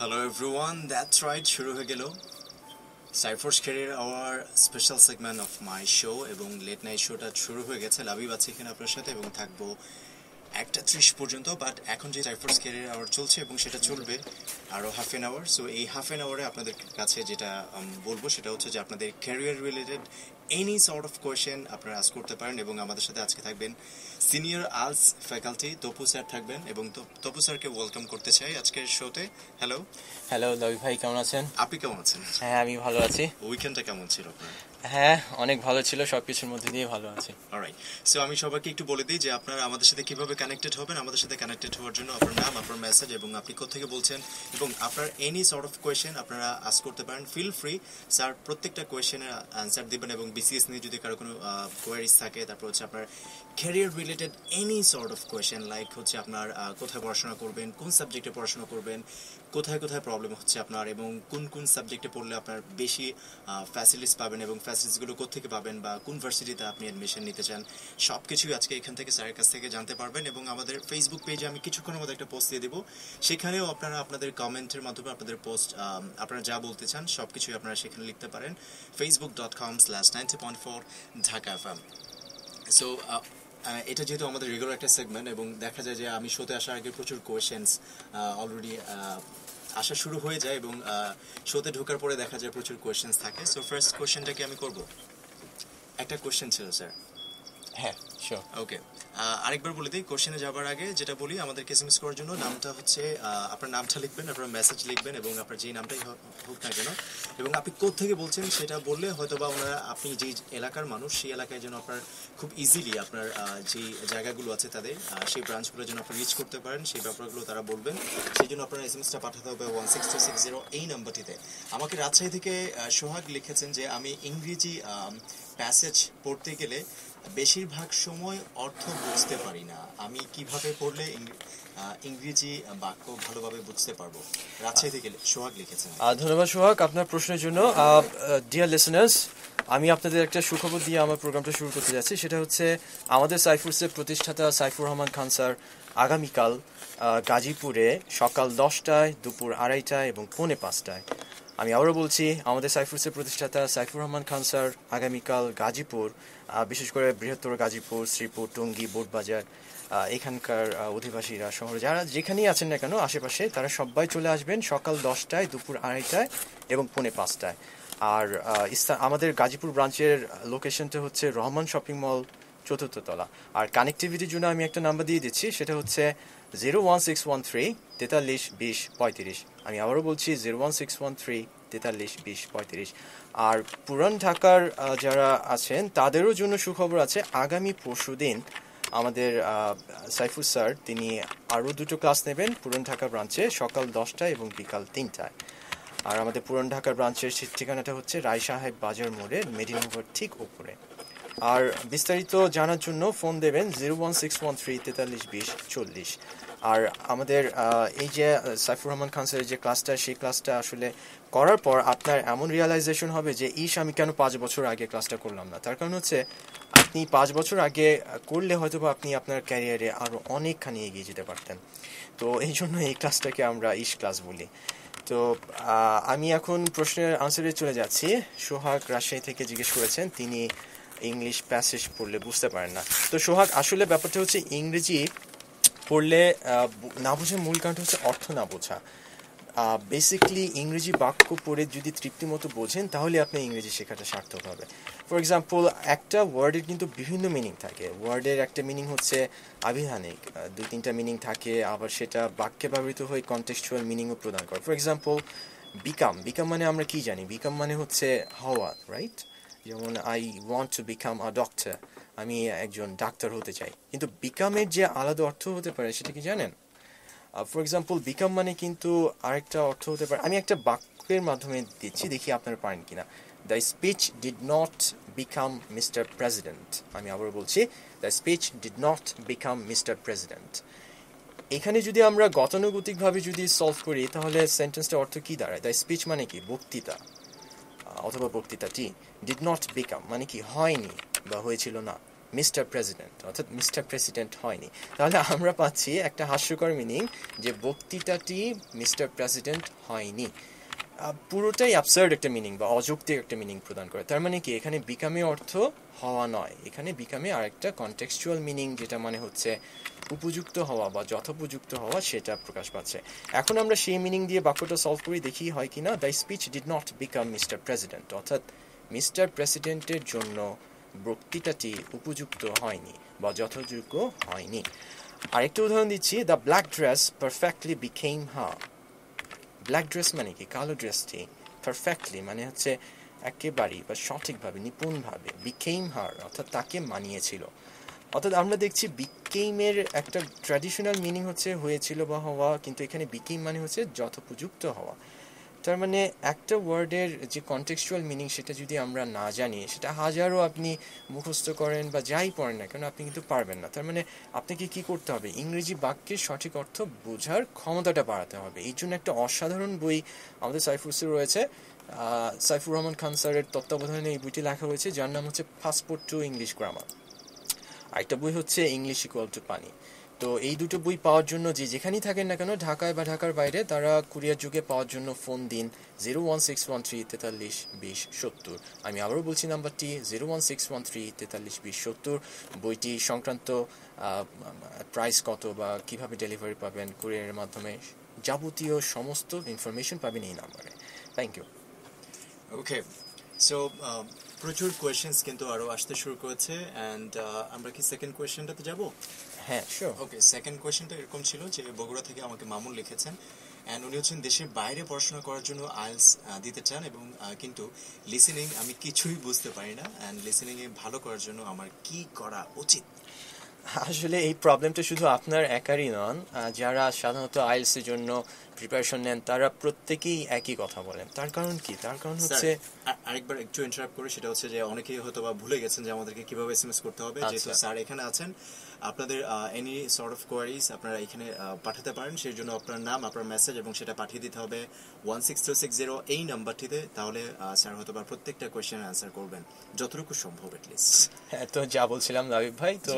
Hello everyone that's right শুরু হয়ে গেল Saifurs career our special segment of my show এবং লেট নাইট শোটা শুরু হয়ে গেছে। লাভিব আছে এখানে আপনার সাথে এবং থাকব একটা ত্রিশ পর্যন্ত বাট এখন যে সাইফোর্স ক্যারিয়ার আওয়ার চলছে এবং সেটা চলবে আরও হাফ এন আওয়ার সো এই হাফ এন আওয়ারে আপনাদের কাছে যেটা বলব সেটা হচ্ছে যে আপনাদের career related any sort of question আপনারা আজ করতে পারেন এবং আমাদের সাথে আজকে থাকবেন senior arts faculty Tapu sir থাকবেন এবং তপ- তপু স্যারকে ওয়েলকাম করতে চাই আজকের শোতে হ্যালো হ্যালো লবি ভাই কেমন আছেন? আপনি কেমন আছেন? হ্যাঁ আমি ভালো আছি। উইকেন্ডটা কেমন ছিল আপনার? হ্যাঁ অনেক ভালো ছিল সব কিছুর মধ্যে দিয়ে ভালো আছে। অলরাইট সো আমি সবাইকে একটু বলে দিই যে আপনারা আমাদের সাথে কীভাবে কানেক্টেড হবেন, আমাদের সাথে কানেক্টেড হওয়ার জন্য আপনার নাম, আপনার মেসেজ এবং আপনি কোথেকে বলছেন এবং আপনার এনি সর্ট অফ কোয়েশ্চেন আপনারা আস করতে পারেন ফিল ফ্রি স্যার প্রত্যেকটা কোয়েশ্চেনের আনসার দিবেন এবং বিসিএস নিয়ে যদি কারও কোনো কোয়ারিজ থাকে, তারপর হচ্ছে আপনার career related any sort of question like হচ্ছে আপনার কোথায় পড়াশোনা করবেন, কোন সাবজেক্টে পড়াশোনা করবেন কোথায় কোথায় প্রবলেম হচ্ছে আপনার এবং কোন কোন সাবজেক্টে পড়লে আপনার বেশি ফ্যাসিলিটিস পাবেন এবং ফ্যাসিলিটিসগুলো কোথেকে পাবেন বা কোন ভার্সিটিতে আপনি অ্যাডমিশন নিতে চান সব কিছুই আজকে এখান থেকে স্যারের কাছ থেকে জানতে পারবেন এবং আমাদের ফেসবুক পেজে আমি কিছুক্ষণের মধ্যে একটা পোস্ট দিয়ে দেবো। সেখানেও আপনারা আপনাদের কমেন্টের মাধ্যমে আপনাদের পোস্ট আপনারা যা বলতে চান সব কিছুই আপনারা সেখানে লিখতে পারেন। Facebook dot com slash ninety point four Dhaka F M so এটা যেহেতু আমাদের রেগুলার একটা সেগমেন্ট এবং দেখা যায় যে আমি শোতে আসার আগে প্রচুর কোয়েশনস অলরেডি আসা শুরু হয়ে যায় এবং শোতে ঢোকার পরে দেখা যায় প্রচুর কোয়েশ্চেন্স থাকে। সো ফার্স্ট কোয়েশ্চেনটাকে আমি করব? একটা কোয়েশ্চেন ছিল স্যার হ্যাঁ শিওর ওকে আরেকবার বলে দিই কোশ্চেনে যাবার আগে যেটা বলি আমাদেরকে এসএমএস করার জন্য নামটা হচ্ছে আপনার নামটা লিখবেন, আপনার মেসেজ লিখবেন এবং আপনার যেই নামটাই হোক না কেন, এবং আপনি থেকে বলছেন সেটা বললে হয়তো বা ওনারা, আপনি যেই এলাকার মানুষ, সেই এলাকায় যেন আপনার খুব ইজিলি আপনার যে জায়গাগুলো আছে তাদের সেই ব্রাঞ্চগুলো যেন আপনি রিচ করতে পারেন, সেই ব্যাপারগুলো তারা বলবেন। সেই জন্য আপনার এসএমএসটা পাঠাতে হবে one six two six zero এই নাম্বারটিতে। আমাকে রাজশাহী থেকে সোহাগ লিখেছেন যে, আমি ইংরেজি প্যাসেজ পড়তে গেলে বেশিরভাগ সময় অর্থ বুঝতে পারি না। আমি কীভাবে পড়লে ইংরেজি বাক্য ভালোভাবে বুঝতে পারব? রাজশাহী থেকে সোহাগ লিখেছেন। ধন্যবাদ সোহাগ আপনার প্রশ্নের জন্য। ডিয়ার লিসনার্স আমি আপনাদের একটা সুখবর দিয়ে আমার প্রোগ্রামটা শুরু করতে যাচ্ছি। সেটা হচ্ছে, আমাদের সাইফুরসের প্রতিষ্ঠাতা সাইফুর রহমান খান স্যার আগামীকাল গাজীপুরে সকাল দশটায়, দুপুর আড়াইটায় এবং পৌনে পাঁচটায় আমি আবারও বলছি, আমাদের সাইফুরসের প্রতিষ্ঠাতা সাইফুর রহমান খান স্যার আগামীকাল গাজীপুর বিশেষ করে বৃহত্তর গাজীপুর, শ্রীপুর, টঙ্গী, বোটবাজার এখানকার অধিবাসীরা, শহরে যারা যেখানেই আছেন না কেন, আশেপাশে তারা সবাই চলে আসবেন সকাল দশটায়, দুপুর আড়াইটায় এবং পৌনে পাঁচটায়। আর আমাদের গাজীপুর ব্রাঞ্চের লোকেশনটা হচ্ছে রহমান শপিং মল চতুর্থ তলা। আর কানেক্টিভিটির জন্য আমি একটা নাম্বার দিয়ে দিচ্ছি, সেটা হচ্ছে zero one six one three তেতাল্লিশ, বিশ, পঁয়ত্রিশ। আমি আবারও বলছি zero one six one three তেতাল্লিশ, বিশ, পঁয়ত্রিশ। আর পুরান ঢাকার যারা আছেন, তাদেরও জন্য সুখবর আছে, আগামী পরশু দিন আমাদের সাইফুল স্যার, তিনি আরও দুটো ক্লাস নেবেন পুরান ঢাকা ব্রাঞ্চে, সকাল দশটায় এবং বিকাল তিনটায়। আর আমাদের পুরান ঢাকার ব্রাঞ্চের ঠিকানাটা হচ্ছে রায় সাহেব বাজার মোড়ে মেডিনোভার ঠিক উপরে আর বিস্তারিত জানার জন্য ফোন দেবেন zero one six one three তেতাল্লিশ বিশ চল্লিশ। আর আমাদের এই যে সাইফুর রহমান খান স্যারের যে ক্লাসটা, সেই ক্লাসটা আসলে করার পর আপনার এমন রিয়ালাইজেশন হবে যে ইস আমি কেন পাঁচ বছর আগে ক্লাসটা করলাম না? তার কারণ হচ্ছে, আপনি পাঁচ বছর আগে করলে হয়তো বা আপনি আপনার ক্যারিয়ারে আরও অনেকখানি এগিয়ে যেতে পারতেন। তো এই জন্য এই ক্লাসটাকে আমরা ইস ক্লাস বলি। তো আমি এখন প্রশ্নের আনসারে চলে যাচ্ছি। সোহাগ রাজশাহী থেকে জিজ্ঞেস করেছেন, তিনি ইংলিশ প্যাসেজ পড়লে বুঝতে পারেন না। তো সোহাগ, আসলে ব্যাপারটা হচ্ছে ইংরেজি পড়লে না বোঝার মূল কারণটা হচ্ছে অর্থ না বোঝা। বেসিকলি ইংরেজি বাক্য পড়ে যদি তৃপ্তি মতো বোঝেন, তাহলে আপনার ইংরেজি শেখাটা সার্থক হবে। ফর এক্সাম্পল একটা ওয়ার্ডের কিন্তু বিভিন্ন মিনিং থাকে। ওয়ার্ডের একটা মিনিং হচ্ছে আবিধানিক দুই তিনটা মিনিং থাকে, আবার সেটা বাক্যে ব্যবহৃত হয়ে কন্টেক্সচুয়াল মিনিংও প্রদান করে। ফর এক্সাম্পল বিকাম বিকাম মানে আমরা কি জানি? বিকাম মানে হচ্ছে হওয়া রাইট যেমন I want to become a doctor আমি একজন ডাক্তার হতে চাই। কিন্তু বিকামের যে আলাদা অর্থ হতে পারে, সেটা কি জানেন? ফর এক্সাম্পল বিকাম মানে কিন্তু আরেকটা অর্থ হতে পারে। আমি একটা বাক্যের মাধ্যমে দিচ্ছি, দেখি আপনারা পারেন কিনা। The speech did not become mister president আমি আবার বলছি the speech did not become mister president এখানে যদি আমরা গতানুগতিকভাবে যদি সলভ করি, তাহলে সেন্টেন্সটার অর্থ কি দাঁড়ায়? দ্য স্পিচ মানে কি? বক্তৃতা। অথবা বক্তৃতাটি ডিড নট বিকাম মানে কি হয়নি বা হয়েছিল না মিস্টার প্রেসিডেন্ট অর্থাৎ মিস্টার প্রেসিডেন্ট হয়নি। তাহলে আমরা পাচ্ছি একটা হাস্যকর মিনিং যে বক্তৃতাটি মিস্টার প্রেসিডেন্ট হয়নি। পুরোটাই অ্যাবসার্ড একটা মিনিং বা অযৌক্তিক একটা মিনিং প্রদান করে। তার মানে কি, এখানে বিকামে অর্থ হওয়া নয়। এখানে বিকামে আরেকটা কন্টেক্সচুয়াল মিনিং যেটা মানে হচ্ছে উপযুক্ত হওয়া বা যথোপযুক্ত হওয়া সেটা প্রকাশ পাচ্ছে। এখন আমরা সেই মিনিং দিয়ে বাক্যটা সলভ করি, দেখি হয় কিনা। The speech did not become mister president অর্থাৎ মিস্টার প্রেসিডেন্টের জন্য বক্তৃতাটি উপযুক্ত হয়নি বা যথাযোগ্য হয়নি। আরেকটা উদাহরণ দিচ্ছি the black dress perfectly became her black dress মানে কি? কালো ড্রেসটি পারফেক্টলি মানে হচ্ছে একেবারেই বা সঠিকভাবে, নিপুণভাবে বিকেম হার অর্থাৎ তাকে মানিয়েছিল। অর্থাৎ আমরা দেখছি বিকেইমের একটা ট্র্যাডিশনাল মিনিং হচ্ছে হয়েছিল বা হওয়া, কিন্তু এখানে বিকেইম মানে হচ্ছে যথোপযুক্ত হওয়া। তার মানে একটা ওয়ার্ডের যে কন্টেক্সচুয়াল মিনিং সেটা যদি আমরা না জানি, সেটা হাজারো আপনি মুখস্থ করেন বা যাই পড়েন না কেন, আপনি কিন্তু পারবেন না। তার মানে আপনাকে কি করতে হবে? ইংরেজি বাক্যের সঠিক অর্থ বোঝার ক্ষমতাটা বাড়াতে হবে। এই জন্য একটা অসাধারণ বই আমাদের সাইফুসে রয়েছে। সাইফুর রহমান খান স্যারের তত্ত্বাবধানে এই বইটি লেখা হয়েছে, যার নাম হচ্ছে পাসপোর্ট টু ইংলিশ গ্রামার আরেকটা বই হচ্ছে ইংলিশ ইকুয়াল টু পানি তো এই দুটো বই পাওয়ার জন্য যে যেখানেই থাকেন না কেন, ঢাকায় বা ঢাকার বাইরে, তারা কুরিয়ার যুগে পাওয়ার জন্য ফোন দিন zero one six one three তেতাল্লিশ বিশ সত্তর। আমি আবারও বলছি নাম্বারটি zero one six one three তেতাল্লিশ বিশ সত্তর। বইটি সংক্রান্ত প্রাইস কত বা কীভাবে ডেলিভারি পাবেন কুরিয়ারের মাধ্যমে যাবতীয় সমস্ত ইনফরমেশন পাবেন এই নাম্বারে। থ্যাংক ইউ ওকে সো প্রচুর কোয়েশ্চেন্স কিন্তু আরও আসতে শুরু করেছে অ্যান্ড আমরা কি সেকেন্ড কোয়েশ্চেনটাতে যাব? হ্যাঁ শিওর ওকে সেকেন্ড কোয়েশ্চেনটা এরকম ছিল যে বগুড়া থেকে আমাকে মামুন লিখেছেন অ্যান্ড উনি হচ্ছেন দেশের বাইরে পড়াশোনা করার জন্য আইলস দিতে চান এবং কিন্তু লিসেনিং আমি কিছুই বুঝতে পারি না অ্যান্ড লিসেনিং এ ভালো করার জন্য আমার কি করা উচিত? আসলে এই প্রবলেমটা শুধু আপনার একারই নন যারা সাধারণত আইলসের জন্য প্রিপারেশন নেন তারা প্রত্যেকেই একই কথা বলেন। তার কারণ কি? তার কারণ হচ্ছে আরেকবার একটু ইন্টারাপ্ট করি সেটা হচ্ছে যে অনেকেই হয়তো বা ভুলে গেছেন যে আমাদেরকে কীভাবে এসএমএস করতে হবে। যেহেতু আচ্ছা। স্যার এখানে আছেন আপনাদের এনি সর্ট অফ কোয়ারিজ আপনারা এখানে পাঠাতে পারেন। সেই জন্য আপনার নাম আপনার মেসেজ এবং সেটা পাঠিয়ে দিতে হবে one six two six zero এই নাম্বারটিতে তাহলে স্যার হয়তো বা প্রত্যেকটা কোয়েশ্চেন অ্যান্সার করবেন যতটুকু সম্ভব এটলিস্ট হ্যাঁ তো যা বলছিলাম দাবিব ভাই তো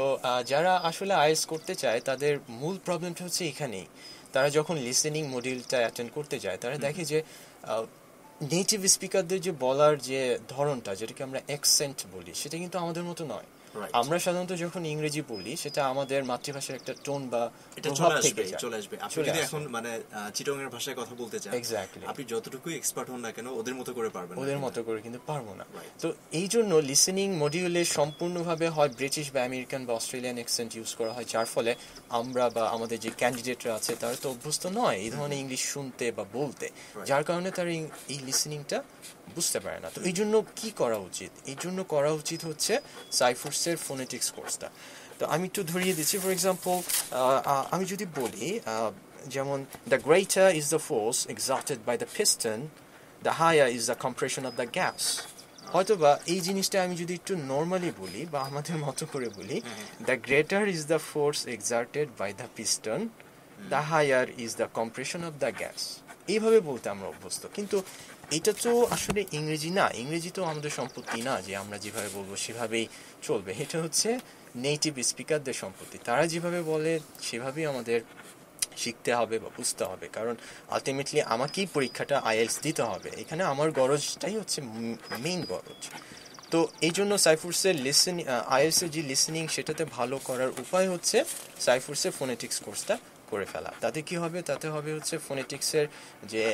যারা আসলে আইএলস করতে চায় তাদের মূল প্রবলেমটা হচ্ছে এখানেই। তারা যখন লিসেনিং মডিউলটা অ্যাটেন্ড করতে যায় তারা দেখে যে নেটিভ স্পিকারদের যে বলার যে ধরনটা যেটাকে আমরা অ্যাকসেন্ট বলি সেটা কিন্তু আমাদের মতো নয়. আমরা সাধারণত যখন ইংরেজি বলি সেটা আমাদের মাতৃভাষার একটা টোন বা প্রভাব চলে থেকে আসবে চলে আসবে। আপনি যদি এখন মানে চিটং এর ভাষায় কথা বলতে চান Exactly. আপনি যতটুকুই এক্সপার্ট হন না কেন ওদের মতো করে পারবেন ওদের মতো করে কিন্তু পারব না। তো এই জন্য লিসেনিং মডিউলে সম্পূর্ণভাবে হয় ব্রিটিশ বা আমেরিকান বা অস্ট্রেলিয়ান অ্যাকসেন্ট ইউজ করা হয় যার ফলে আমরা বা আমাদের যে ক্যান্ডিডেটরা আছে তারা তো অভ্যস্ত নয় এই ধরনের ইংলিশ শুনতে বা বলতে। যার কারণে তার এই লিসেনিংটা বুঝতে পারে না। তো এই জন্য কি করা উচিত? এই জন্য করা উচিত হচ্ছে সাইফোর্সের ফোনেটিক্স কোর্সটা তো আমি একটু ধরিয়ে দিচ্ছি ফর এক্সাম্পল আমি যদি বলি যেমন the greater is the force exacted by the piston the higher is the compression of the gas হয়তোবা এই জিনিসটা আমি যদি একটু নর্মালি বলি বা আমাদের মতো করে বলি the greater is the force exerted by the piston the higher is the compression of the gas এইভাবে বলতে আমরা অভ্যস্ত। কিন্তু এটা তো আসলে ইংরেজি না। ইংরেজি তো আমাদের সম্পত্তি না যে আমরা যেভাবে বলব সেভাবেই চলবে। এটা হচ্ছে নেটিভ স্পিকারদের সম্পত্তি। তারা যেভাবে বলে, সেভাবেই আমাদের শিখতে হবে বা বুঝতে হবে। কারণ আলটিমেটলি আমাকেই পরীক্ষাটা আইএলস দিতে হবে। এখানে আমার গরজটাই হচ্ছে মেইন গরজ। তো এই জন্য সাইফুর্সের লিসেন আইএলসের যে লিসেনিং সেটাতে ভালো করার উপায় হচ্ছে সাইফুর্সের ফোনেটিক্স কোর্সটা করে ফেলা। তাতে কি হবে? তাতে হবে হচ্ছে ফোনেটিক্সের যে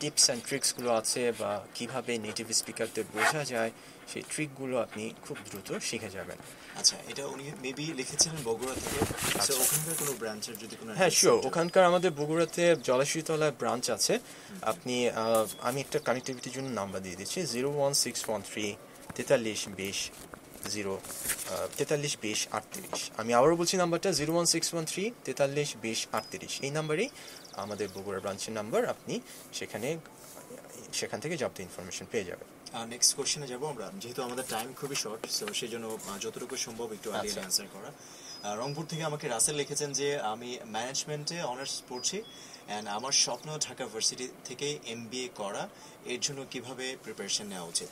টিপস অ্যান্ড ট্রিক্সগুলো আছে বা কীভাবে নেটিভ স্পিকারদের বোঝা যায় সেই ট্রিকগুলো আপনি খুব দ্রুত শিখে যাবেন। আচ্ছা এটা উনি মেবি লিখেছিলেন বগুড়া থেকে। So, ওখানকার কোনো ব্রাঞ্চের যদি কোনো হ্যাঁ শিওর ওখানকার আমাদের বগুড়াতে জলাশয়তলায় ব্রাঞ্চ আছে। আপনি আমি একটা কানেক্টিভিটির জন্য নাম্বার দিয়ে দিচ্ছি zero one six one three তেতাল্লিশ বিশ জিরো তেতাল্লিশ বিশ আটত্রিশ। আমি আবারও বলছি নাম্বারটা zero one six one three তেতাল্লিশ বিশ আটত্রিশ। এই নাম্বারেই আমাদের বগুড়া ব্রাঞ্চের নাম্বার আপনি সেখানে সেখান থেকে যাবতীয় ইনফরমেশন পেয়ে যাবেন। নেক্সট কোশ্চেনে যাব আমরা। যেহেতু আমাদের টাইম খুবই শর্ট সো সেই জন্য যতটুকু সম্ভব একটু আগে আচ্ছা। অ্যান্সার করা। রংপুর থেকে আমাকে রাসেল লিখেছেন যে আমি ম্যানেজমেন্টে অনার্স পড়ছি অ্যান্ড আমার স্বপ্ন ঢাকা ভার্সিটি থেকে এমবিএ করা, এর জন্য কীভাবে প্রিপারেশন নেওয়া উচিত?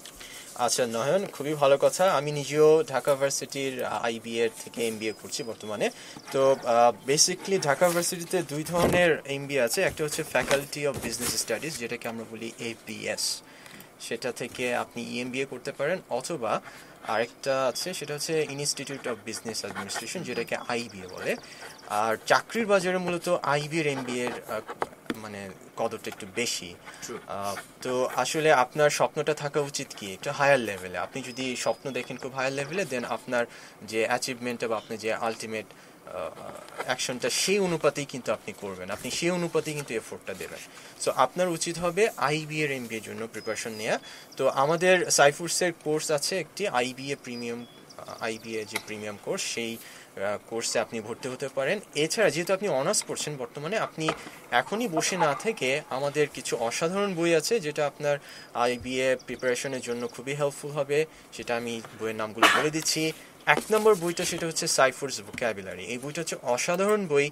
আচ্ছা নয়ন, খুবই ভালো কথা। আমি নিজেও ঢাকা ভার্সিটির আইবিএ থেকে এমবিএ করছি বর্তমানে। তো বেসিকলি ঢাকা ভার্সিটিতে দুই ধরনের এমবিএ আছে। একটা হচ্ছে ফ্যাকাল্টি অফ বিজনেস স্টাডিজ যেটাকে আমরা বলি এপিএস সেটা থেকে আপনি ইএমবিএ করতে পারেন, অথবা আরেকটা আছে, সেটা হচ্ছে ইনস্টিটিউট অফ বিজনেস অ্যাডমিনিস্ট্রেশন যেটাকে আইবিএ বলে। আর চাকরির বাজারে মূলত আইবিএর এমবিএ এর মানে কদরটা একটু বেশি। তো আসলে আপনার স্বপ্নটা থাকা উচিত কি একটু হায়ার লেভেলে আপনি যদি স্বপ্ন দেখেন খুব হায়ার লেভেলে দেন আপনার যে অ্যাচিভমেন্টটা বা আপনি যে আলটিমেট অ্যাকশনটা সেই অনুপাতেই কিন্তু আপনি করবেন। আপনি সেই অনুপাতেই কিন্তু এফোর্টটা দেবেন। সো আপনার উচিত হবে আইবিএ এর এমবিএর জন্য প্রিপারেশন নেওয়া তো আমাদের সাইফুর্সের কোর্স আছে একটি আইবিএ প্রিমিয়াম আইবিএ যে প্রিমিয়াম কোর্স সেই কোর্সে আপনি ভর্তি হতে পারেন। এছাড়া যেহেতু আপনি অনার্স পড়ছেন বর্তমানে আপনি এখনই বসে না থেকে আমাদের কিছু অসাধারণ বই আছে, যেটা আপনার আইবিএ প্রিপারেশনের জন্য খুবই হেল্পফুল হবে। সেটা আমি বইয়ের নামগুলো বলে দিচ্ছি। এক নম্বর বইটা সেটা হচ্ছে সাইফোর্স ভোক্যাবুলারি এই বইটা হচ্ছে অসাধারণ বই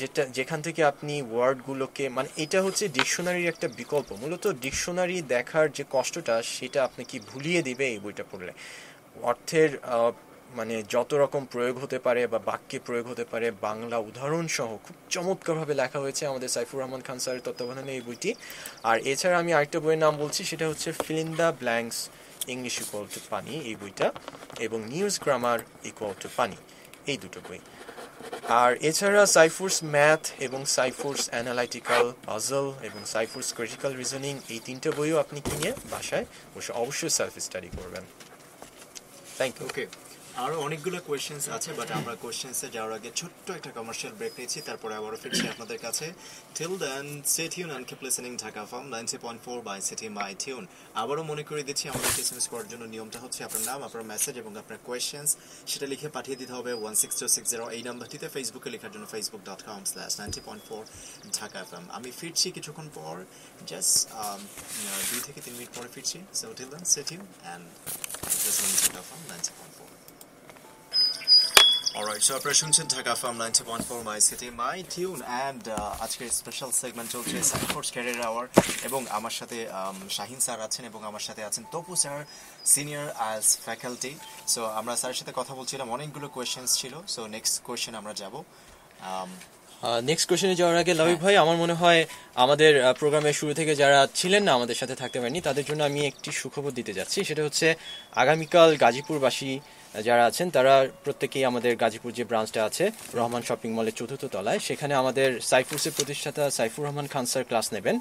যেটা, যেখান থেকে আপনি ওয়ার্ডগুলোকে মানে এটা হচ্ছে ডিকশনারির একটা বিকল্প। মূলত ডিকশনারি দেখার যে কষ্টটা, সেটা আপনাকে ভুলিয়ে দিবে এই বইটা পড়লে? অর্থের মানে যত রকম প্রয়োগ হতে পারে বা বাক্যে প্রয়োগ হতে পারে, বাংলা উদাহরণ সহ খুব চমৎকারভাবে লেখা হয়েছে আমাদের সাইফুর রহমান খান স্যারের তত্ত্বাবধানে এই বইটি। আর এছাড়া আমি আরেকটা বইয়ের নাম বলছি, সেটা হচ্ছে fill in the blanks English equal to pani, এই বইটা, এবং নিউজ গ্রামার ইকুয়াল টু পানি, এই দুটো বই। আর এছাড়া সাইফোর্স ম্যাথ এবং সাইফোর্স অ্যানালাইটিক্যাল পাজল এবং সাইফোর্স ক্রিটিক্যাল রিজনিং এই তিনটে বইও আপনি কিনে বাসায় বসে অবশ্যই সেলফ স্টাডি করবেন। থ্যাংক ইউ ওকে আরও অনেকগুলো কোয়েশ্চেন্স আছে বাট আমরা কোয়েশ্চেন্সে যাওয়ার আগে ছোট্ট একটা কমার্শিয়াল ব্রেক নিয়েছি তারপরে আবারও ফিরছি আপনাদের কাছে। Till then stay tune and keep listening Dhaka FM ninety point four by city my tune আবারও মনে করে দিচ্ছি, আমাদের এসএমএস করার জন্য নিয়মটা হচ্ছে আপনার নাম, আপনার মেসেজ এবং আপনার কোয়েশ্চেন্স সেটা লিখে পাঠিয়ে দিতে হবে one six two six zero এই নাম্বারটিতে ফেসবুকে লেখার জন্য Facebook dot com slash ninety point four Dhaka FM আমি ফিরছি কিছুক্ষণ পর জাস্ট দুই থেকে তিন মিনিট পরে ফিরছি। So till then stay tune and listening Dhaka FM ninety point four Alright, so আপনারা শুনছেন Dhaka FM ninety point four my city my tune and আজকের স্পেশাল সেগমেন্ট চলছে সাইফোর্স ক্যারিয়ার আওয়ার এবং আমার সাথে um, শাহিন স্যার আছেন এবং আমার সাথে আছেন Tapu sir senior as faculty so আমরা স্যারের সাথে কথা বলছিলাম অনেকগুলো কোয়েশ্চেন্স ছিল। সো নেক্সট কোয়েশ্চেন আমরা যাব। Um, নেক্সট কোশ্চেনে যাওয়ার আগে লবিক ভাই আমার মনে হয় আমাদের প্রোগ্রামের শুরু থেকে যারা ছিলেন না আমাদের সাথে থাকতে পারেনি তাদের জন্য আমি একটি সুখবর দিতে যাচ্ছি। সেটা হচ্ছে আগামীকাল গাজীপুরবাসী যারা আছেন তারা প্রত্যেকেই আমাদের গাজীপুর যে ব্রাঞ্চটা আছে রহমান শপিং মলের চতুর্থ তলায় সেখানে আমাদের সাইফুর্সের প্রতিষ্ঠাতা সাইফুর রহমান খান স্যার ক্লাস নেবেন।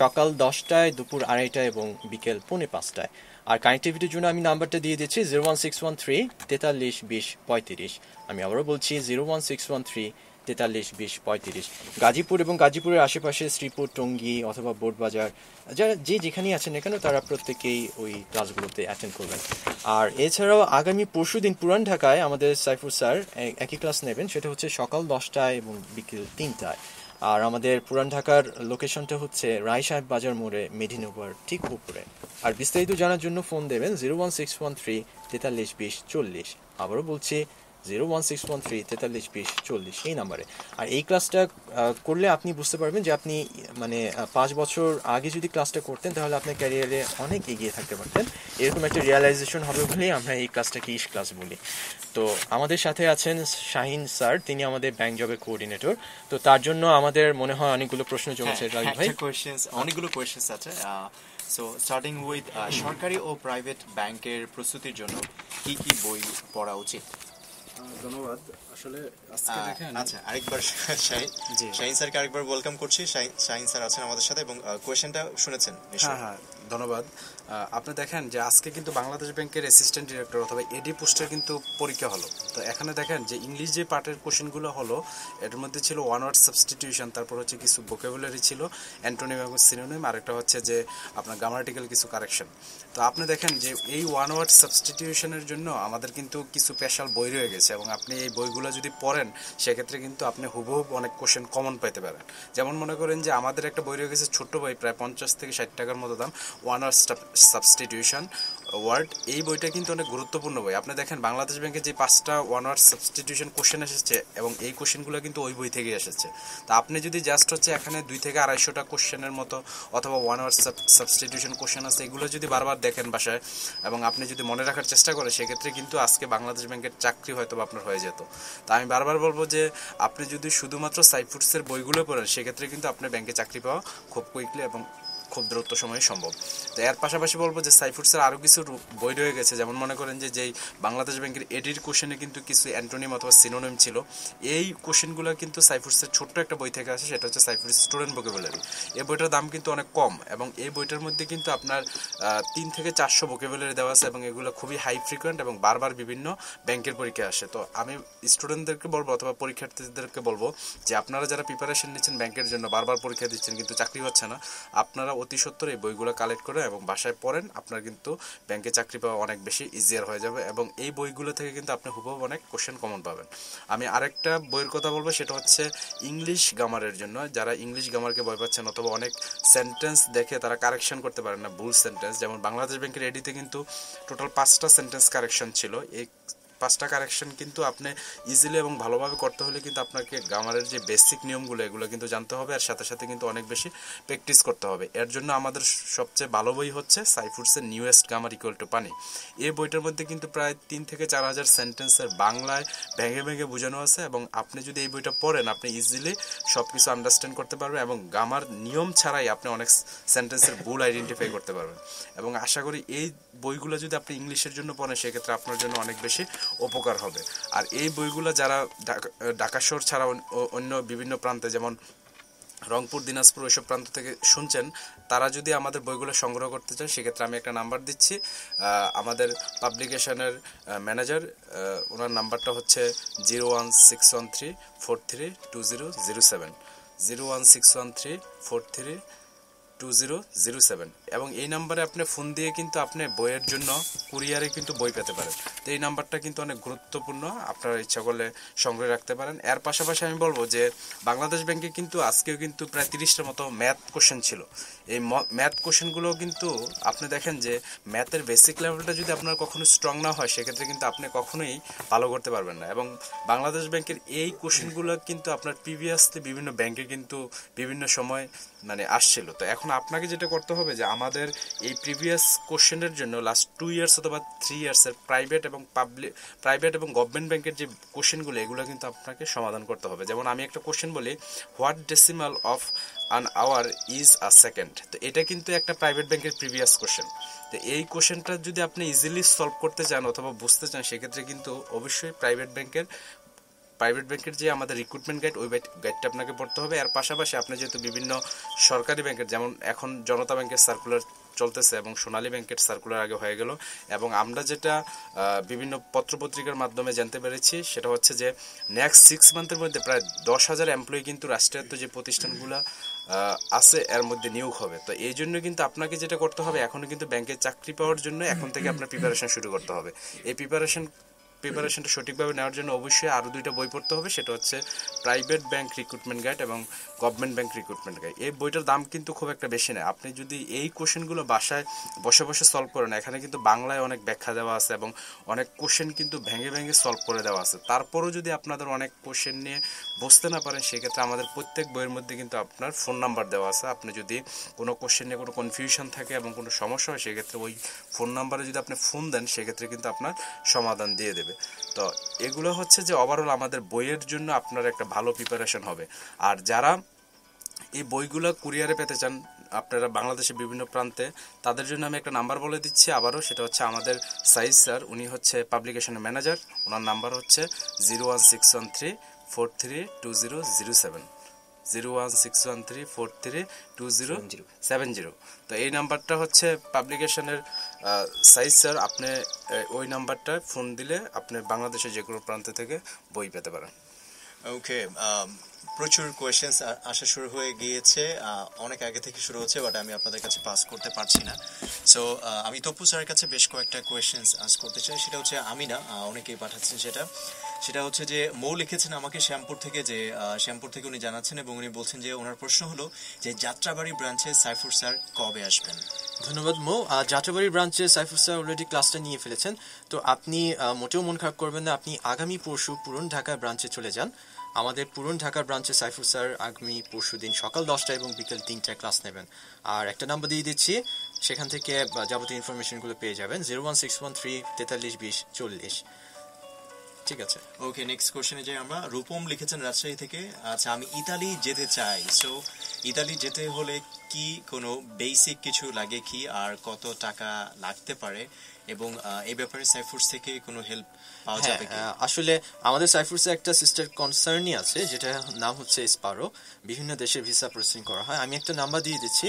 সকাল দশটায় দুপুর আড়াইটায় এবং বিকেল পৌনে পাঁচটায়। আর কানেক্টিভিটির জন্য আমি নাম্বারটা দিয়ে দিচ্ছি zero one six one three তেতাল্লিশ বিশ পঁয়ত্রিশ। আমি আবারও বলছি zero one six one three তেতাল্লিশ, বিশ, পঁয়ত্রিশ। গাজীপুর এবং গাজীপুরের আশেপাশে শ্রীপুর, টঙ্গী অথবা বোর্ডবাজার যারা যে যেখানেই আছেন না কেন, তারা প্রত্যেকেই ওই ক্লাসগুলোতে অ্যাটেন্ড করবেন। আর এছাড়াও আগামী পরশু দিন পুরান ঢাকায় আমাদের সাইফুর স্যার একই ক্লাস নেবেন। সেটা হচ্ছে সকাল দশটায় এবং বিকেল তিনটায়। আর আমাদের পুরান ঢাকার লোকেশনটা হচ্ছে রায় সাহেব বাজার মোড়ে মেডিনগর ঠিক উপরে। আর বিস্তারিত জানার জন্য ফোন দেবেন zero one six one three তেতাল্লিশ, বিশ, চল্লিশ। আবারও বলছি zero one six one three তেতাল্লিশ বিশ চল্লিশ এই নাম্বারে। আর এই ক্লাসটা করলে আপনি বুঝতে পারবেন যে আপনি মানে পাঁচ বছর আগে যদি ক্লাসটা করতেন তাহলে আপনার ক্যারিয়ারে অনেক এগিয়ে থাকতে পারতেন। এরকম একটা রিয়ালাইজেশন হবে বলেই আমরা এই ক্লাসটাকে ইস ক্লাস বলি। তো আমাদের সাথে আছেন শাহিন স্যার তিনি আমাদের ব্যাংক জবের কোঅর্ডিনেটর তো তার জন্য আমাদের মনে হয় অনেকগুলো প্রশ্ন জমেছে হ্যাঁ, রাজু ভাই অনেকগুলো কোয়েশ্চেন্স আছে। সো স্টার্টিং উইথ সরকারি ও প্রাইভেট ব্যাংকের প্রস্তুতির জন্য কি কি বই পড়া উচিত? ধন্যবাদ। আসলে আচ্ছা আরেকবার শাহিন স্যারকে আরেকবার ওয়েলকাম করছি। শাহিন- স্যার আছেন আমাদের সাথে এবং কোয়েশ্চেনটা শুনেছেন হ্যাঁ হ্যাঁ ধন্যবাদ। আপনি দেখেন যে আজকে কিন্তু বাংলাদেশ ব্যাংকের অ্যাসিস্ট্যান্ট ডিরেক্টর অথবা এডি পোস্টের কিন্তু পরীক্ষা হলো। তো এখানে দেখেন যে ইংলিশ যে পার্টের কোশ্চেনগুলো হলো, এর মধ্যে ছিল ওয়ান ওয়ার্ড সাবস্টিটিউশন তারপর হচ্ছে কিছু ভোকেবুলারি ছিল অ্যান্টোনিম এবং সিনোনিম আরেকটা হচ্ছে যে আপনার গ্রামাটিক্যাল কিছু কারেকশন তো আপনি দেখেন যে এই ওয়ান ওয়ার্ড সাবস্টিটিউশনের জন্য আমাদের কিন্তু কিছু স্পেশাল বই রয়ে গেছে এবং আপনি এই বইগুলো যদি পড়েন, সেক্ষেত্রে কিন্তু আপনি হুবহুব অনেক কোশ্চেন কমন পেতে পারেন। যেমন মনে করেন যে আমাদের একটা বই রয়ে গেছে ছোট্ট বই, প্রায় পঞ্চাশ থেকে ষাট টাকার মতো দাম ওয়ান আওয়ার সাবস্টিটিউশন ওয়ার্ড এই বইটা কিন্তু অনেক গুরুত্বপূর্ণ বই। আপনি দেখেন, বাংলাদেশ ব্যাংকে যে পাঁচটা ওয়ান ওয়ার্ড সাবস্টিটিউশন কোশ্চেন এসেছে এবং এই কোশ্চেনগুলো কিন্তু ওই বই থেকে এসেছে। তা আপনি যদি জাস্ট হচ্ছে এখানে দুই থেকে আড়াইশোটা কোশ্চেনের মতো অথবা ওয়ান ওয়ার্ড সাবস্টিটিউশন কোশ্চেন আছে, এগুলো যদি বারবার দেখেন বাসায় এবং আপনি যদি মনে রাখার চেষ্টা করেন, সেক্ষেত্রে কিন্তু আজকে বাংলাদেশ ব্যাংকের চাকরি হয়তো আপনার হয়ে যেত। তা আমি বারবার বলব যে, আপনি যদি শুধুমাত্র সাইফুডসের বইগুলো পড়েন, সেক্ষেত্রে কিন্তু আপনি ব্যাংকে চাকরি পাওয়া খুব কুইকলি এবং খুব দ্রুত সময়ে সম্ভব। তো এর পাশাপাশি বলব যে সাইফুডসের আরও কিছু বই রয়ে গেছে। যেমন মনে করেন যে, যেই বাংলাদেশ ব্যাংকের এডির কোশ্চেনে কিন্তু কিছু অ্যান্টোনিম অথবা সিনোনিম ছিল, এই কোশ্চেনগুলো কিন্তু সাইফুডসের ছোট্ট একটা বই থেকে আসে, সেটা হচ্ছে সাইফুড স্টুডেন্ট ভোকেবুলারি। এই বইটার দাম কিন্তু অনেক কম এবং এই বইটার মধ্যে কিন্তু আপনার তিন থেকে চারশো ভোকেবুলারি দেওয়া আছে এবং এগুলো খুবই হাই ফ্রিকোয়েন্ট এবং বারবার বিভিন্ন ব্যাংকের পরীক্ষায় আসে। তো আমি স্টুডেন্টদেরকে বলব অথবা পরীক্ষার্থীদেরকে বলব যে, আপনারা যারা প্রিপারেশন নিচ্ছেন ব্যাংকের জন্য, বারবার পরীক্ষা দিচ্ছেন কিন্তু চাকরি হচ্ছে না, আপনারা অতি সত্তর এই বইগুলো কালেক্ট করে এবং বাসায় পড়েন, আপনার কিন্তু ব্যাংকে চাকরি পাওয়া অনেক বেশি ইজিয়ার হয়ে যাবে এবং এই বইগুলো থেকে কিন্তু আপনি হুবহু অনেক কোশ্চেন কমন পাবেন। আমি আরেকটা বইয়ের কথা বলব, সেটা হচ্ছে ইংলিশ গ্রামারের জন্য। যারা ইংলিশ গ্রামারকে ভয় পাচ্ছেন অথবা অনেক সেন্টেন্স দেখে তারা কারেকশন করতে পারেন না, ভুল সেন্টেন্স যেমন বাংলাদেশ ব্যাংকের এডিতে কিন্তু টোটাল পাঁচটা সেন্টেন্স কারেকশন ছিল। এই পাঁচটা কারেকশন কিন্তু আপনি ইজিলি এবং ভালোভাবে করতে হলে কিন্তু আপনাকে গ্রামারের যে বেসিক নিয়মগুলো, এগুলো কিন্তু জানতে হবে আর সাথে সাথে কিন্তু অনেক বেশি প্র্যাকটিস করতে হবে। এর জন্য আমাদের সবচেয়ে ভালো বই হচ্ছে সাইফুডসের newest grammar equal to pani. এই বইটার মধ্যে কিন্তু প্রায় তিন থেকে চার হাজার সেন্টেন্সের বাংলায় ভেঙে ভেঙে বোঝানো আছে এবং আপনি যদি এই বইটা পড়েন, আপনি ইজিলি সব কিছু আন্ডারস্ট্যান্ড করতে পারবেন এবং গ্রামার নিয়ম ছাড়াই আপনি অনেক সেন্টেন্সের ভুল আইডেন্টিফাই করতে পারবেন। এবং আশা করি এই বইগুলো যদি আপনি ইংলিশের জন্য পড়েন, সেক্ষেত্রে আপনার জন্য অনেক বেশি উপকার হবে। আর এই বইগুলো যারা শহর ছাড়া অন্য বিভিন্ন প্রান্তে যেমন রংপুর, দিনাজপুর ওইসব প্রান্ত থেকে শুনছেন, তারা যদি আমাদের বইগুলো সংগ্রহ করতে চান, সেক্ষেত্রে আমি একটা নাম্বার দিচ্ছি। আমাদের পাবলিকেশনের ম্যানেজার ওনার নাম্বারটা হচ্ছে zero one six one three four three two zero zero seven. Zero one six one three four three two zero zero seven. এবং এই নাম্বারে আপনি ফোন দিয়ে কিন্তু আপনি বইয়ের জন্য কুরিয়ারে কিন্তু বই পেতে পারেন। তো এই নাম্বারটা কিন্তু অনেক গুরুত্বপূর্ণ, আপনারা ইচ্ছা করলে সংগ্রহে রাখতে পারেন। এর পাশাপাশি আমি বলব যে বাংলাদেশ ব্যাংকে কিন্তু আজকেও কিন্তু প্রায় তিরিশটার মতো ম্যাথ কোশ্চেন ছিল। এই ম্যাথ কোশ্চেনগুলো কিন্তু আপনি দেখেন যে ম্যাথের বেসিক লেভেলটা যদি আপনার কখনো স্ট্রং না হয়, সেক্ষেত্রে কিন্তু আপনি কখনোই ভালো করতে পারবেন না। এবং বাংলাদেশ ব্যাংকের এই কোশ্চেনগুলো কিন্তু আপনার প্রিভিয়াসলি বিভিন্ন ব্যাংকে কিন্তু বিভিন্ন সময় মানে আসছিল। তো এখন আপনাকে যেটা করতে হবে যে আমাদের এই প্রিভিয়াস কোশ্চেনের জন্য লাস্ট টু ইয়ার্স অথবা থ্রি ইয়ার্সের প্রাইভেট এবং পাবলিক প্রাইভেট এবং গভর্নমেন্ট ব্যাংকের যে কোশ্চেনগুলো এগুলো কিন্তু আপনাকে সমাধান করতে হবে। যেমন আমি একটা কোশ্চেন বলি what decimal of an hour is a second তো এটা কিন্তু একটা প্রাইভেট ব্যাংকের প্রিভিয়াস কোশ্চেন তো এই কোশ্চেনটা যদি আপনি ইজিলি সলভ করতে চান অথবা বুঝতে চান, সেক্ষেত্রে কিন্তু অবশ্যই প্রাইভেট ব্যাংকের প্রাইভেট ব্যাংকের যে আমাদের রিক্রুটমেন্ট গাইড ওই গাইডটা আপনাকে পড়তে হবে। আর পাশাপাশি আপনি যেহেতু বিভিন্ন সরকারি ব্যাংকের যেমন এখন জনতা ব্যাংকের সার্কুলার চলতেছে এবং সোনালী ব্যাংকের সার্কুলার আগে হয়ে গেল। এবং আমরা যেটা বিভিন্ন পত্রপত্রিকার মাধ্যমে জানতে পেরেছি, সেটা হচ্ছে যে নেক্সট সিক্স মান্থের মধ্যে প্রায় দশ হাজার এমপ্লয়ি কিন্তু রাষ্ট্রায়ত্ত যে প্রতিষ্ঠানগুলো আছে, এর মধ্যে নিয়োগ হবে। তো এই জন্য কিন্তু আপনাকে যেটা করতে হবে এখনও কিন্তু ব্যাংকে চাকরি পাওয়ার জন্য এখন থেকে আপনার প্রিপারেশন শুরু করতে হবে। এই প্রিপারেশন প্রিপারেশনটা সঠিকভাবে নেওয়ার জন্য অবশ্যই আরও দুইটা বই পড়তে হবে। সেটা হচ্ছে প্রাইভেট ব্যাংক রিক্রুটমেন্ট গাইড এবং গভর্নমেন্ট ব্যাংক রিক্রুটমেন্ট গাইড এই বইটার দাম কিন্তু খুব একটা বেশি নয় আপনি যদি এই কোশ্চেনগুলো বাসায় বসে বসে সলভ করেন, এখানে কিন্তু বাংলায় অনেক ব্যাখ্যা দেওয়া আছে এবং অনেক কোশ্চেন কিন্তু ভেঙে ভেঙে সলভ করে দেওয়া আছে। তারপরও যদি আপনাদের অনেক কোশ্চেন নিয়ে বুঝতে না পারেন, সেক্ষেত্রে আমাদের প্রত্যেক বইয়ের মধ্যে কিন্তু আপনার ফোন নাম্বার দেওয়া আছে। আপনি যদি কোনো কোশ্চেন নিয়ে কোনো কনফিউশন থাকে এবং কোনো সমস্যা হয়, সেক্ষেত্রে ওই ফোন নাম্বারে যদি আপনি ফোন দেন, সেক্ষেত্রে কিন্তু আপনার সমাধান দিয়ে দেবে। তো এগুলো হচ্ছে যে ওভারঅল আমাদের বইয়ের জন্য আপনার একটা ভালো প্রিপারেশন হবে। আর যারা এই বইগুলো কুরিয়ারে পেতে চান, আপনারা বাংলাদেশের বিভিন্ন প্রান্তে, তাদের জন্য আমি একটা নাম্বার বলে দিচ্ছি আবারও, সেটা হচ্ছে আমাদের সাইজ স্যার, উনি হচ্ছে পাবলিকেশনের ম্যানেজার ওনার নাম্বার হচ্ছে zero one six one three four three two zero zero seven zero one six one three four three two zero zero seven zero তো এই নাম্বারটা হচ্ছে পাবলিকেশনের সাইজ স্যার, আপনি ওই নাম্বারটায় ফোন দিলে আপনি বাংলাদেশের যে কোনো প্রান্ত থেকে বই পেতে পারেন। ওকে প্রচুর কোয়েশ্চেন্স আসা শুরু হয়ে গিয়েছে। অনেক আগে থেকে শুরু হচ্ছে বাট আমি আপনাদের কাছে পাস করতে পারছি না। সো আমি তপু স্যারের কাছে বেশ কয়েকটা কোয়েশ্চেন্স আস করতে চাই। সেটা হচ্ছে আমি না অনেকেই পাঠাচ্ছেন সেটা। সেটা হচ্ছে যে, মৌ লিখেছেন আমাকে শ্যামপুর থেকে যে শ্যামপুর থেকে উনি জানাচ্ছেন এবং উনি বলছেন যে, ওনার প্রশ্ন হলো যে, যাত্রাবাড়ি ব্রাঞ্চে সাইফুর স্যার কবে আসবেন? ধন্যবাদ মো। যাত্রাবাড়ি ব্রাঞ্চে সাইফুর স্যার অলরেডি ক্লাসটা নিয়ে ফেলেছেন। তো আপনি মোটেও মন খারাপ করবেন না। আপনি আগামী পরশু পুরন ঢাকা ব্রাঞ্চে চলে যান। আমাদের পুরন ঢাকার ব্রাঞ্চে সাইফুল স্যার আগামী পরশু দিন সকাল দশটা এবং বিকেল তিনটায় ক্লাস নেবেন। আর একটা নাম্বার দিয়ে দিচ্ছি, সেখান থেকে যাবতীয় ইনফরমেশনগুলো পেয়ে যাবেন zero one six one three তেতাল্লিশ বিশ চল্লিশ। ঠিক আছে? ওকে নেক্সট কোশ্চেনে যাই আমরা। রূপম লিখেছেন রাজশাহী থেকে আচ্ছা আমি ইতালি যেতে চাই। সো ইতালি যেতে হলে কি কোনো বেসিক কিছু লাগে কি? আর কত টাকা লাগতে পারে? এবং এই ব্যাপারে সাইফুর্স থেকে কোনো হেল্প পাওয়া হ্যাঁ যাবে কি? আসলে আমাদের সাইফুরসে একটা সিস্টার কনসার্নই আছে যেটা নাম হচ্ছে স্পারো বিভিন্ন দেশে ভিসা প্রসেসিং করা হয়। আমি একটা নাম্বার দিয়ে দিচ্ছি।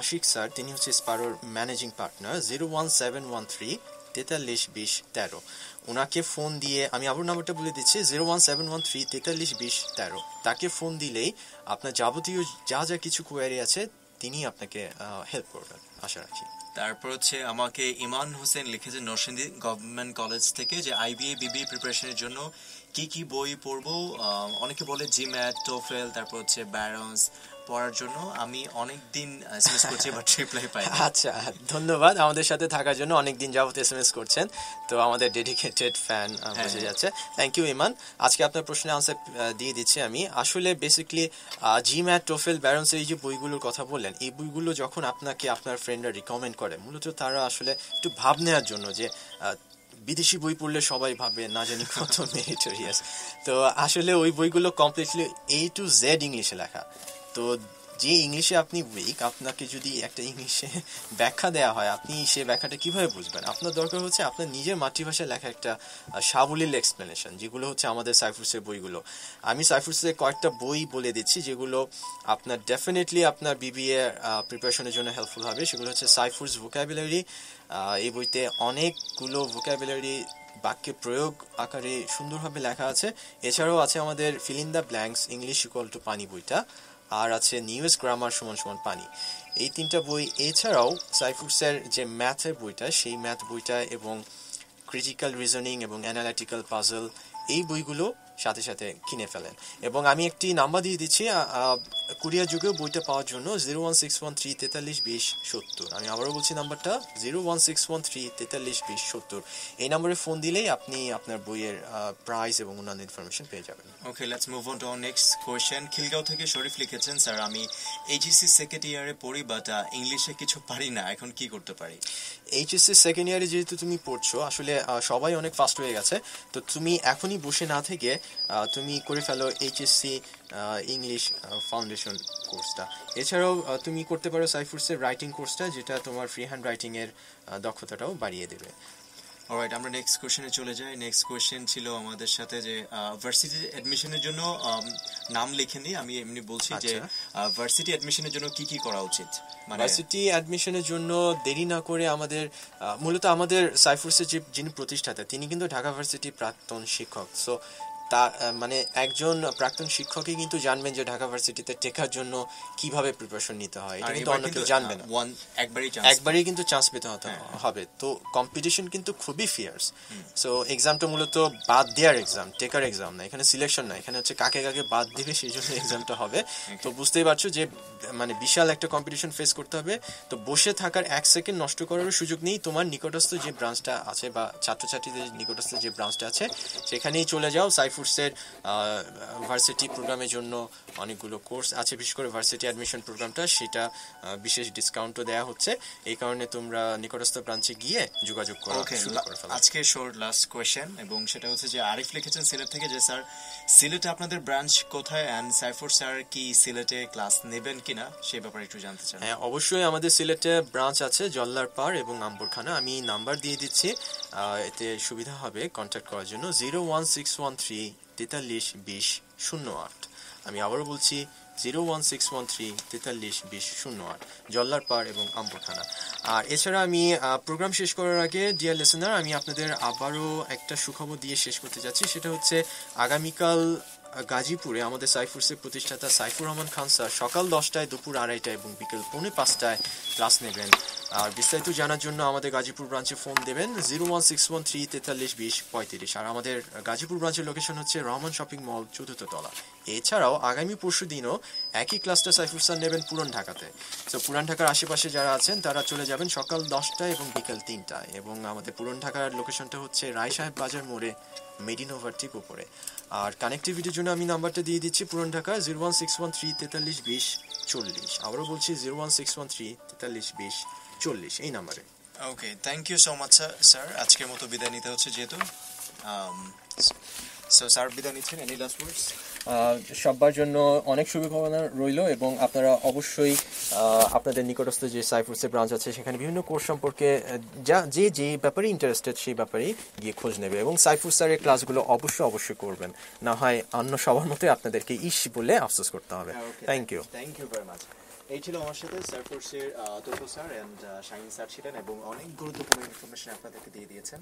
আশিক স্যার, তিনি হচ্ছে স্পারোর managing partner zero one seven one three তেতাল্লিশ বিশ তেরো। ওনাকে ফোন দিয়ে আমি আবার নাম্বারটা বলে দিচ্ছি zero one seven one three তেতাল্লিশ বিশ তেরো। তাকে ফোন দিলেই আপনার যাবতীয় যা যা কিছু কোয়ারি আছে, তিনি আপনাকে হেল্প করবেন, আশা রাখি। তারপর হচ্ছে আমাকে ইমান হোসেন লিখেছেন নরসিংদী গভর্নমেন্ট কলেজ থেকে যে আইবিএ বিবি প্রিপারেশনের জন্য কি কি বই পড়ব। অনেকে বলে জিম্যাট টোফেল তারপর হচ্ছে ব্যারন্স পড়ার জন্য আমি অনেক দিন এসএমএস করছি বাট রিপ্লাই পাই না। আচ্ছা ধন্যবাদ। আমাদের সাথে থাকার জন্য অনেকদিন যাবত এস এম এস করছেন। তো আমাদের ডেডিকেটেড ফ্যান বোঝা হ্যাঁ। যাচ্ছে। থ্যাংক ইউ ইমান আজকে আপনার প্রশ্নের আনসার দিয়ে দিচ্ছি আমি। আসলে বেসিকলি জি ম্যাট টোফেল ব্যারন্সের এই যে বইগুলোর কথা বললেন এই বইগুলো যখন আপনাকে আপনার ফ্রেন্ডরা রিকমেন্ড করে মূলত তারা আসলে একটু ভাব নেওয়ার জন্য যে বিদেশি বই পড়লে সবাই ভাবে না জানি কত মেরিটোরিয়াস তো আসলে ওই বইগুলো কমপ্লিটলি এ টু জেড ইংলিশে লেখা। তো যে ইংলিশে আপনি উইক আপনাকে যদি একটা ইংলিশে ব্যাখ্যা দেওয়া হয়, আপনি সে ব্যাখ্যাটা কীভাবে বুঝবেন? আপনার দরকার হচ্ছে আপনার নিজের মাতৃভাষায় লেখা একটা সাবলীল এক্সপ্লেনেশন যেগুলো হচ্ছে আমাদের সাইফুসের বইগুলো। আমি সাইফুসের কয়েকটা বই বলে দিচ্ছি, যেগুলো আপনার ডেফিনেটলি আপনার বিবিএ প্রিপারেশনের জন্য হেল্পফুল হবে। সেগুলো হচ্ছে সাইফুস ভোকাবুলারি এই বইতে অনেকগুলো ভোকাবুলারি বাক্যে প্রয়োগ আকারে সুন্দরভাবে লেখা আছে। এছাড়াও আছে আমাদের fill in the blanks English equal to pani বইটা। আর আছে নিউজ গ্রামার সমান সমান পানি। এই তিনটা বই এছাড়াও সাইফুসের যে ম্যাথের বইটা, সেই ম্যাথ বইটা এবং ক্রিটিক্যাল রিজনিং এবং অ্যানালিটিক্যাল পাজল এই বইগুলো সাথে সাথে কিনে ফেলেন। এবং আমি একটি নাম্বার দিয়ে দিচ্ছি কুরিয়ার যুগেও বইটা পাওয়ার জন্য zero one six one three তেতাল্লিশ বিশ সত্তর। আমি আবারও বলছি নাম্বারটা zero one six one three তেতাল্লিশ বিশ সত্তর। এই নম্বরে ফোন দিলেই আপনি আপনার বইয়ের প্রাইস এবং অন্যান্য ইনফরমেশন পেয়ে যাবেন। Okay let's move on to next question Khilgaon থেকে শরীফ লিখেছেন স্যার আমি এইচএসসি সেকেন্ড ইয়ারে পড়ি বাট ইংলিশে কিছু পারি না। এখন কি করতে পারি? এইচএসসি সেকেন্ড ইয়ারে যেহেতু তুমি পড়ছো আসলে সবাই অনেক ফাস্ট হয়ে গেছে। তো তুমি এখনই বসে না থেকে তুমি করে ফেলো এইচএসসি ইংলিশ ফাউন্ডেশন কোর্সটা এছাড়াও তুমি করতে পারো সাইফুডসের রাইটিং কোর্সটা যেটা তোমার ফ্রি হ্যান্ড রাইটিং এর আহ, দক্ষতাটাও বাড়িয়ে দেবে। অলরাইট আমরা নেক্সট কোশ্চেনে চলে যাই। নেক্সট কোশ্চেন ছিল আমাদের সাথে যে ভার্সিটি অ্যাডমিশনের জন্য নাম লিখেনি আমি এমনি বলছি যে ভার্সিটি অ্যাডমিশনের জন্য কি কি করা উচিত? মানে ভার্সিটি অ্যাডমিশনের জন্য দেরি না করে আমাদের মূলত আমাদের সাইফুরসের যে যিনি প্রতিষ্ঠাতা তিনি কিন্তু ঢাকা ভার্সিটি প্রাক্তন শিক্ষক। সো তা মানে একজন প্রাক্তন শিক্ষকই কিন্তু জানবেন যে ঢাকা ভার্সিটিতে টেকার জন্য কীভাবে প্রিপারেশন নিতে হয়। এটা কিন্তু অন্য কেউ জানবে না। একবারই চান্স একবারই কিন্তু চান্স পেতে হতে হ্যাঁ। হবে। তো কম্পিটিশন কিন্তু খুবই ফিয়ার্স সো এক্সামটা মূলত বাদ দেওয়ার এক্সাম টেকার এক্সাম না এখানে সিলেকশন না এখানে হচ্ছে কাকে কাকে বাদ দিবে সেই জন্য এক্সামটা হবে। তো বুঝতেই পারছ যে মানে বিশাল একটা কম্পিটিশন ফেস করতে হবে। তো বসে থাকার এক সেকেন্ড নষ্ট করারও সুযোগ নেই। তোমার নিকটস্থ যে ব্রাঞ্চটা আছে বা ছাত্রছাত্রীদের নিকটস্থ যে ব্রাঞ্চটা আছে সেখানেই চলে যাও সাইফুডসের ভার্সিটি প্রোগ্রামের জন্য অনেকগুলো কোর্স আছে। বিশেষ করে ভার্সিটি অ্যাডমিশন প্রোগ্রামটা সেটা বিশেষ ডিসকাউন্টও দেওয়া হচ্ছে। এই কারণে তোমরা নিকটস্থ ব্রাঞ্চে গিয়ে যোগাযোগ করা আজকে শোর লাস্ট কোয়েশ্চেন এবং সেটা হচ্ছে যে আরিফ লিখেছেন সিলেট থেকে যে স্যার সিলেটে আপনাদের ব্রাঞ্চ কোথায় অ্যান্ড সাইফুর স্যার কি সিলেটে ক্লাস নেবেন কিনা? সে ব্যাপারে একটু জানতে চান হ্যাঁ অবশ্যই আমাদের সিলেটে ব্রাঞ্চ আছে জল্লার পার এবং আম্বরখানা। আমি নাম্বার দিয়ে দিচ্ছি। এতে সুবিধা হবে কন্ট্যাক্ট করার জন্য zero one six one three তেতাল্লিশ বিশ শূন্য আট। আমি আবারও বলছি zero one six one three তেতাল্লিশ বিশ শূন্য আট জল্লার পার এবং আম্বরখানা আর এছাড়া আমি প্রোগ্রাম শেষ করার আগে ডিয়ার লিসেনার আমি আপনাদের আবারও একটা সুখবর দিয়ে শেষ করতে যাচ্ছি। সেটা হচ্ছে আগামীকাল গাজীপুরে আমাদের সাইফুরসের প্রতিষ্ঠাতা সাইফুর রহমান খান স্যার সকাল দশটায় দুপুর আড়াইটায় এবং বিকেল পৌনে পাঁচটায় ক্লাস নেবেন। আর বিস্তারিত জানার জন্য আমাদের গাজীপুর ব্রাঞ্চে ফোন দেবেন zero one six one three তেতাল্লিশ বিশ পঁয়ত্রিশ। আর আমাদের গাজীপুর ব্রাঞ্চের লোকেশন হচ্ছে রহমান শপিং মল চতুর্থ তলা। এছাড়াও আগামী পরশু দিনও একই ক্লাসটা সাইফুল স্যার নেবেন পুরান ঢাকাতে। তো পুরান ঢাকার আশেপাশে যারা আছেন, তারা চলে যাবেন সকাল দশটায় এবং বিকাল তিনটায়। এবং আমাদের পুরান ঢাকার লোকেশনটা হচ্ছে রায় সাহেব বাজার মোড়ে, মেডিনোভার ঠিক উপরে। আর কানেক্টিভিটির জন্য আমি নাম্বারটা দিয়ে দিচ্ছি Puran Dhaka zero one six one three তেতাল্লিশ বিশ চল্লিশ। আবারও বলছি zero one six one three তেতাল্লিশ বিশ চল্লিশ এই নাম্বারে। Okay thank you so much sir আজকের মতো বিদায় নিতে হচ্ছে যেহেতু। সো স্যার বিদায় নিচ্ছেন। এনি লাস্ট ওয়ার্ডস সবার জন্য অনেক শুভকামনা রইল এবং আপনারা অবশ্যই আপনাদের নিকটস্থ যে সাইফুরসের ব্রাঞ্চ আছে সেখানে বিভিন্ন কোর্স সম্পর্কে যা যে যে ব্যাপারে ইন্টারেস্টেড সেই ব্যাপারে গিয়ে খোঁজ নেবে এবং সাইফুর স্যারের ক্লাসগুলো অবশ্যই অবশ্যই করবেন। না হয় অন্য সবার মতোই আপনাদেরকে ইস বলে আফসোস করতে হবে। Thank you thank you very much এই ছিল আমার সাথে স্যার ফোর্সের তথ্য স্যার অ্যান্ড শাহিন স্যার ছিলেন এবং অনেক গুরুত্বপূর্ণ ইনফরমেশন আপনাদেরকে দিয়ে দিয়েছেন।